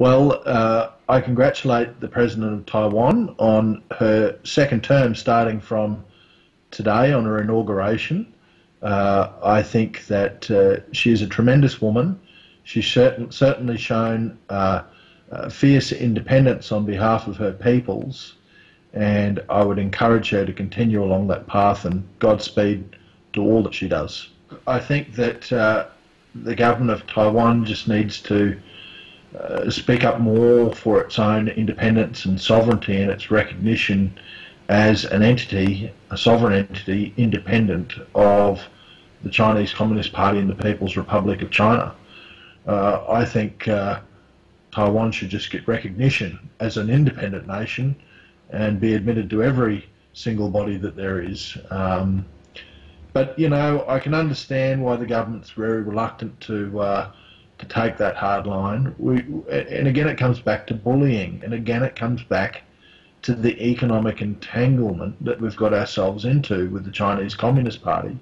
Well, uh, I congratulate the President of Taiwan on her second term starting from today on her inauguration. Uh, I think that uh, is a tremendous woman. She's certain, certainly shown uh, uh, fierce independence on behalf of her peoples, and I would encourage her to continue along that path and Godspeed to all that she does. I think that uh, the government of Taiwan just needs to uh, speak up more for its own independence and sovereignty and its recognition as an entity, a sovereign entity, independent of the Chinese Communist Party and the People's Republic of China. Uh, I think uh, Taiwan should just get recognition as an independent nation and be admitted to every single body that there is. Um, but you know, I can understand why the government's very reluctant to uh, to take that hard line. We, and again, it comes back to bullying, and again, it comes back to the economic entanglement that we've got ourselves into with the Chinese Communist Party.